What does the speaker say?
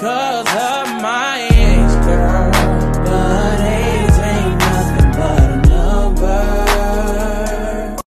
because of